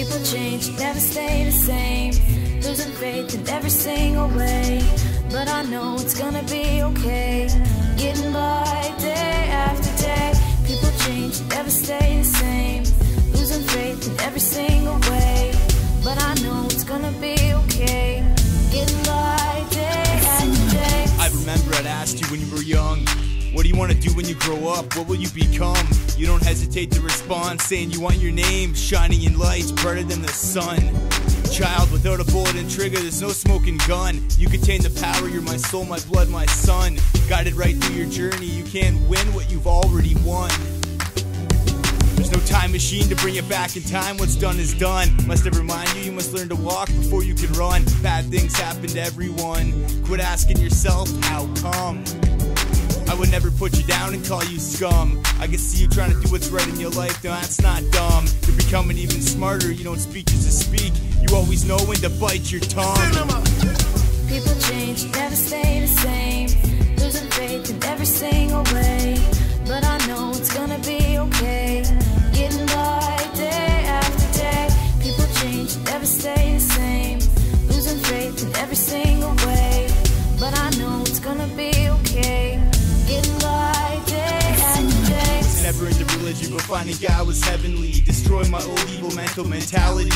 People change, never stay the same. Losing faith in every single way. But I know it's gonna be okay. Getting by day after day. People change, never stay the same. Losing faith in every single way. But I know it's gonna be okay. Getting by day after day. I remember I'd asked you when you were young. What do you want to do when you grow up? What will you become? You don't hesitate to respond, saying you want your name shining in lights brighter than the sun. Child without a bullet and trigger, there's no smoking gun. You contain the power, you're my soul, my blood, my son. Guided right through your journey, you can't win what you've already won. There's no time machine to bring you back in time. What's done is done. Must have remind you, you must learn to walk before you can run. Bad things happen to everyone. Quit asking yourself, how come? Never put you down and call you scum. I can see you trying to do what's right in your life, no, that's not dumb. You're becoming even smarter, you don't speak just to speak. You always know when to bite your tongue. People change, never stay the same. Losing faith in every single way. But I know it's gonna be okay. Getting by day after day. People change, never stay the same. Losing faith in every single way. Finding God was heavenly. Destroy my old evil mental mentality.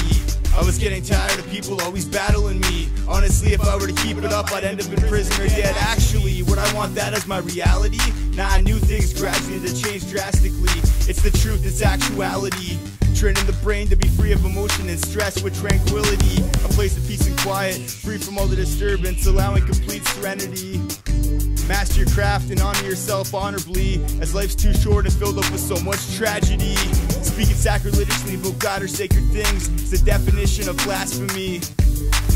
I was getting tired of people always battling me. Honestly, if I were to keep it up, I'd end up in prison or dead. Actually, would I want that as my reality? Nah, I knew things gradually to change drastically. It's the truth, it's actuality. Training the brain to be free of emotion and stress with tranquility. A place of peace and quiet, free from all the disturbance, allowing complete serenity. Master your craft and honor yourself honorably, as life's too short and filled up with so much tragedy. Speaking sacrilegiously about God or sacred things is the definition of blasphemy.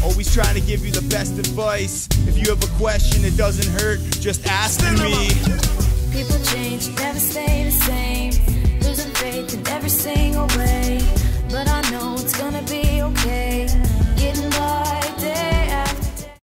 Always trying to give you the best advice. If you have a question, it doesn't hurt, just ask me. People change, never stay the same.